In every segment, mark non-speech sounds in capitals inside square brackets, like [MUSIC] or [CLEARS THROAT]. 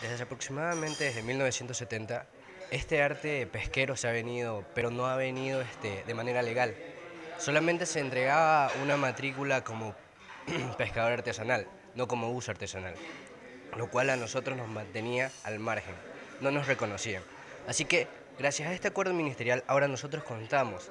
Desde aproximadamente desde 1970, este arte pesquero se ha venido, pero no ha venido este, de manera legal. Solamente se entregaba una matrícula como [CLEARS THROAT] pescador artesanal, no como uso artesanal, lo cual a nosotros nos mantenía al margen, no nos reconocían. Así que, gracias a este acuerdo ministerial, ahora nosotros contamos,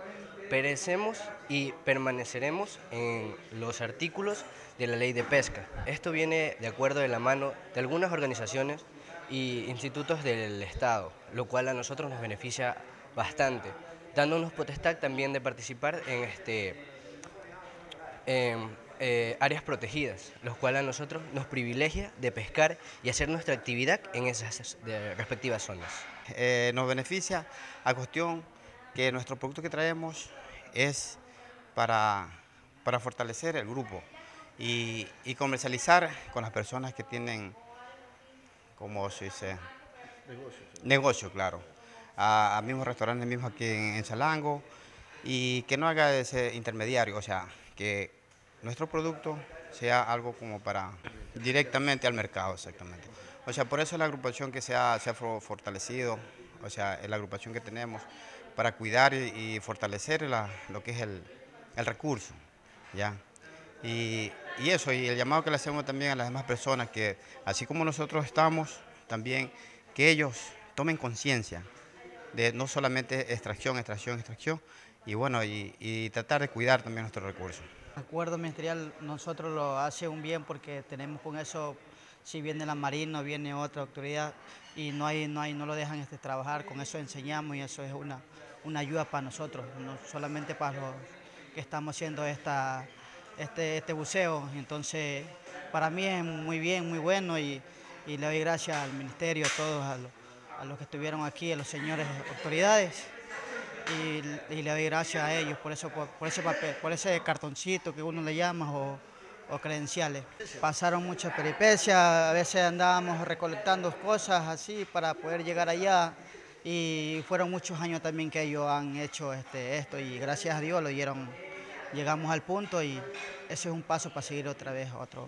perecemos y permaneceremos en los artículos de la ley de pesca. Esto viene de acuerdo de la mano de algunas organizaciones y institutos del Estado, lo cual a nosotros nos beneficia bastante, dándonos potestad también de participar en este eh, áreas protegidas, lo cual a nosotros nos privilegia de pescar y hacer nuestra actividad en esas respectivas zonas. Eh, nos beneficia a cuestión que nuestro producto que traemos es para, para fortalecer el grupo y, y comercializar con las personas que tienen como se dice? Negocio. Negocio, claro. A, a mismos restaurantes mismos aquí en, Salango y que no haga ese intermediario, o sea, que nuestro producto sea algo como para directamente al mercado, exactamente. O sea, por eso es la agrupación que se ha, se ha fortalecido, o sea, es la agrupación que tenemos para cuidar y, fortalecer lo que es el, el recurso, ¿ya? Y, eso, y el llamado que le hacemos también a las demás personas, que así como nosotros estamos, también que ellos tomen conciencia de no solamente extracción, extracción, extracción, y bueno, y, tratar de cuidar también nuestros recursos. El acuerdo ministerial nosotros lo hace un bien porque tenemos con eso, si viene la Marina o viene otra autoridad y no, hay, no, hay, no lo dejan este, trabajar, con eso enseñamos y eso es una, una ayuda para nosotros, no solamente para los que estamos haciendo esta este, este buceo. Entonces, para mí es muy bien, muy bueno y, le doy gracias al ministerio, a todos, a, los que estuvieron aquí, a los señores autoridades. Y, le doy gracias a ellos por, eso, por, ese papel, por ese cartoncito que uno le llama o, o credenciales. Pasaron muchas peripecias, a veces andábamos recolectando cosas así para poder llegar allá y fueron muchos años también que ellos han hecho este, esto y gracias a Dios lo dieron llegamos al punto y ese es un paso para seguir otra vez a otro,